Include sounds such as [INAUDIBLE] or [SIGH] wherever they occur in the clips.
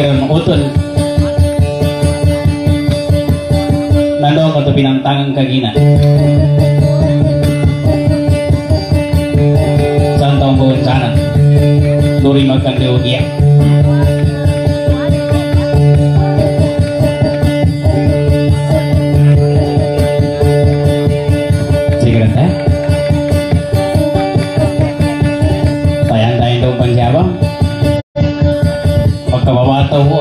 Sigaran utol. Nandong ko to pinantangang kagina. Santong po sana. Duri. Sigaran teh. Tayang-tayang pang का आता हुआ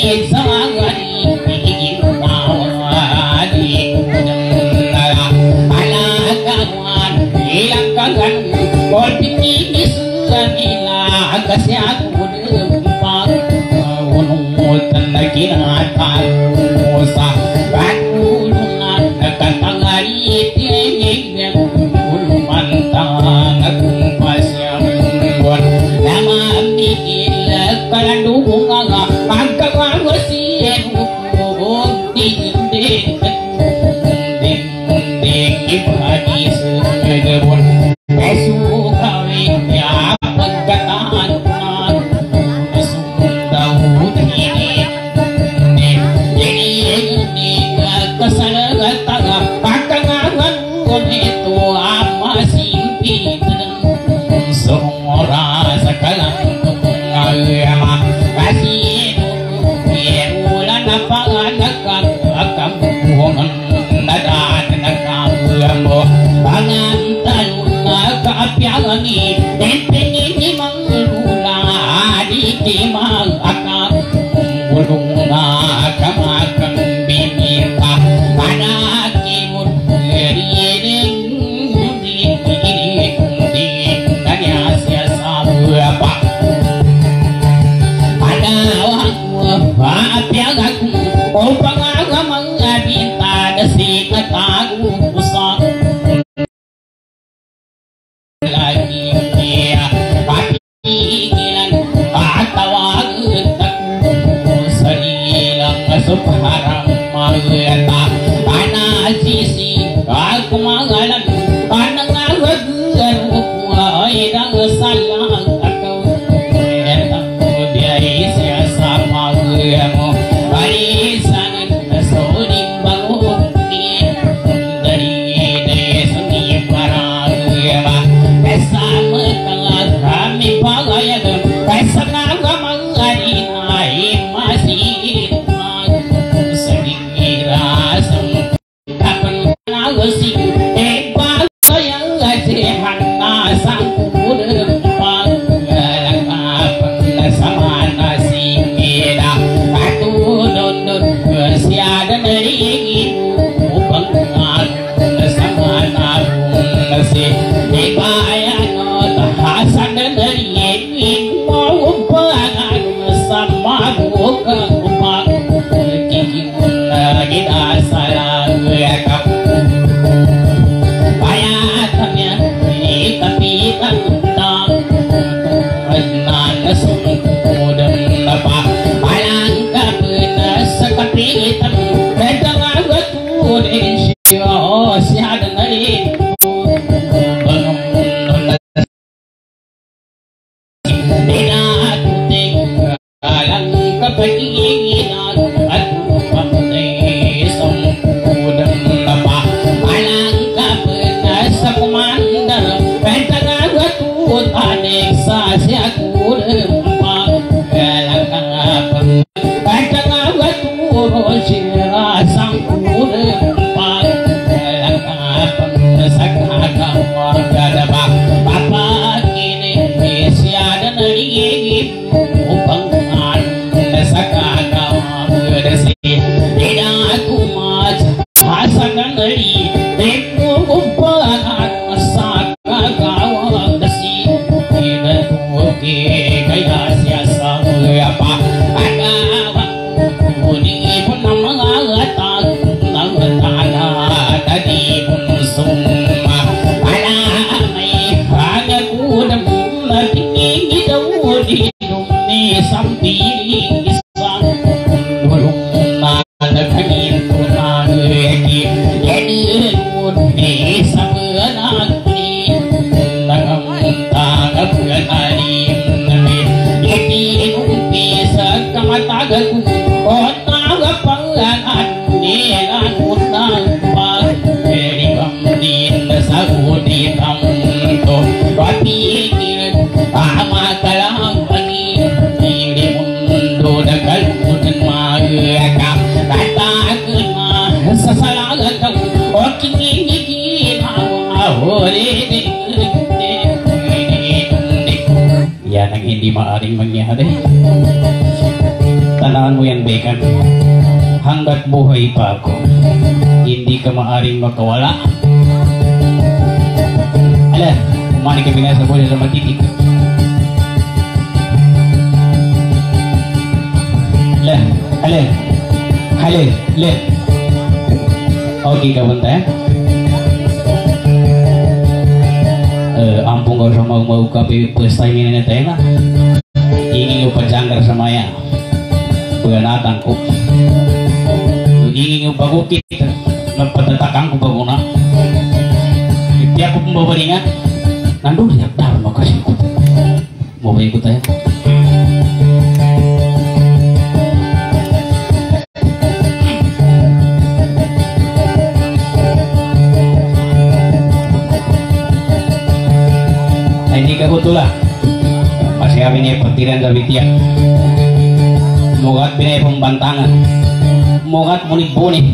Kasi そうかい我一 mundo Yan ang hindi maaring mangyari Tandaan mo yan, Bekan Hanggat buhay pa ako Hindi ka maaring makawala Ala, umani ka binasa po sa matitik Ala, ala Ala, ala Okay ka eh? Eh, ampun kau sama mau kape pesta ini nenek tengah. Ingin ko pajanggar sa maya penganatan ko ingin ko bagukit nagpatatakan ko baguna hindi ako pumbabalingan nandun siya dahil makasih ko mau ba ikut tayo Ay, hindi ka lah masih kami niya pagtiran sa bitiyak Mugat pinay pong bantangan. Mugat munig-bunig.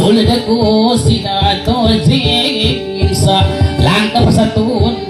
Sulit ako sinato, Jinsa Lang ka pa sa tuon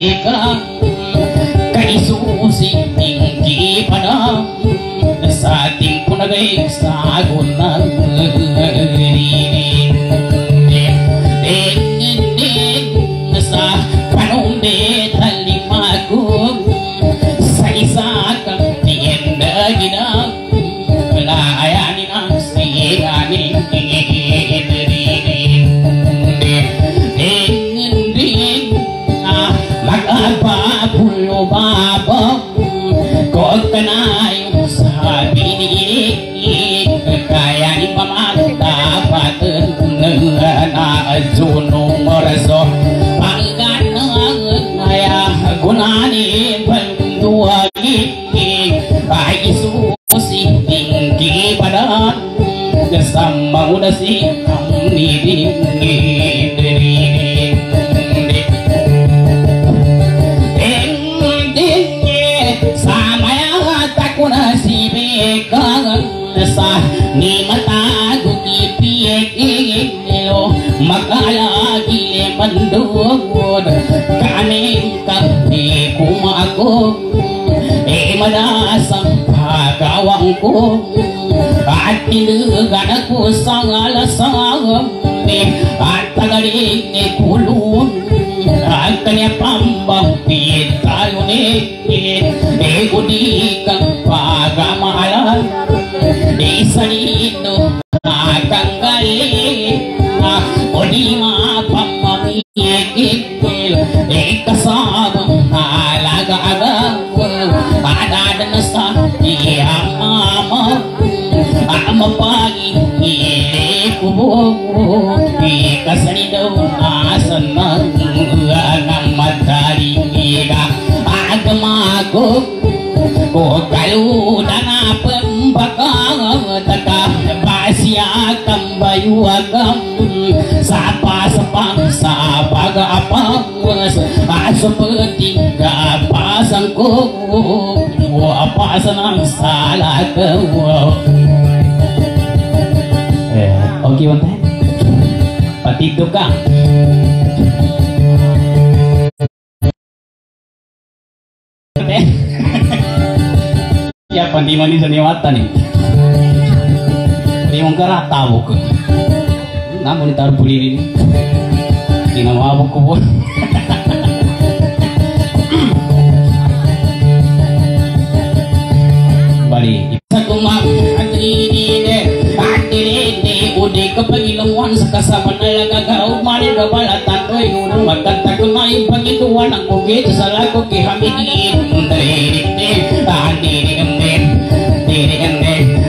bika kaisusi tinggi pada sa ating punagay sa pagawangku at tinugan ako sa alasang at tagaling ni kulun at kanya pambapit ile kubo ikasani daw asan ng matari niga agama ko ko kalu na pembakang taka pasya kambayu agam sapa eh oke okay, patito [LAUGHS] ya pandi mani saniwata nih Ini mong kara tawag ko. Namun itaruh buli ini. Tinamawag ko po. Bali. Magkantag na yung pagituan ng bukit sa lago kihamidin. Adrine,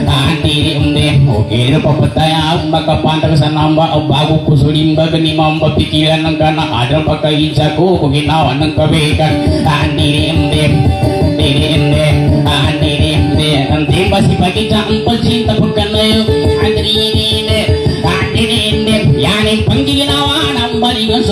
adrine, Oke, papataya makapantag sa namba o bago ko sulimba gani mamba pikiran ng kana ada pakai jago ko ginawa ng kabekan andiri ende andiri ende andiri ende nanti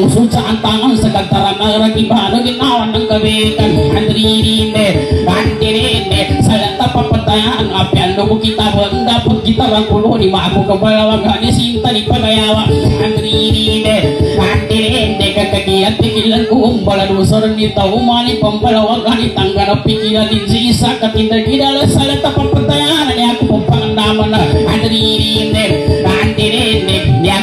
nalusod sa antangan sa kagtarang ragibano ginawan ng kabekan Andirinde Andirinde sa lata papatayan apian mo kita banda pag kita bang kulo ni maako kabalawag ni sinta ni pagayawa Andirinde Andirinde kakagiat pikilan ko ang baladusar ni tao mani pampalawag ni tanggara pikilan din si isa katindag gidala sa lata papatayan ni ako pampangandaman na Andirinde Andirinde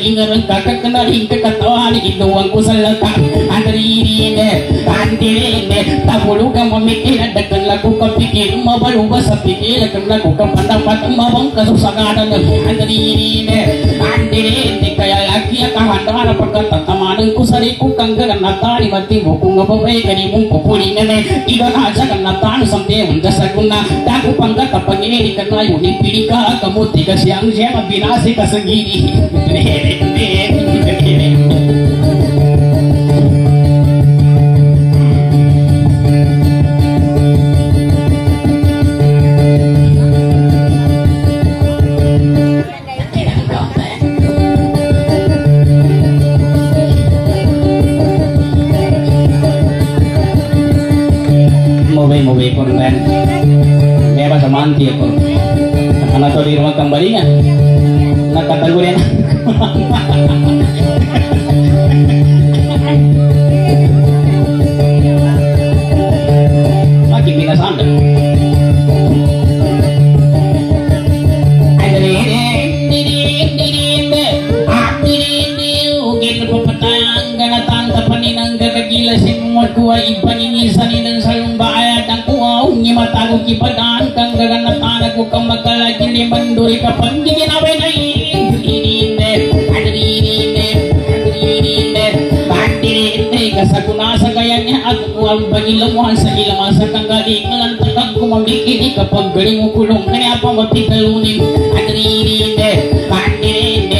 ni ajam paganari ko idalo panakiliran lang kaya narin tangi ni ingat sa ingaran kakakanari ka katawani iluwang ko sa lata andiri ine andiri ine tabulu ka mamikir dagan lagu ka pikir mabaluba sa pikir dagan lagu ka pandapat mabang kasusagaran andiri ine andiri ine kaya lagi ya kahanda pagkatatamaan ko sa riku kang ganatari mati mo kung ngababay kani mong pupulingan eh ilan aja ganatan sampai undas saguna daku pangga kapangini kana yuni pilika kamu tiga siang siang binasi [LAUGHS] kasengini Mabay, kuwa ipaninisan ng salumba ayat ang kuwa ungi matago kipadaan kang gaganatan ako kang magkalagi liman duri kapag di ginawin ay ininde adrinde adrinde badirinde kasaguna sa kaya niya at kuwang bangilamuhan sa ilaman sa kanggaling ng tagag kumamikini kapag galing mo kulong kaya pa mapitalunin adrinde badirinde may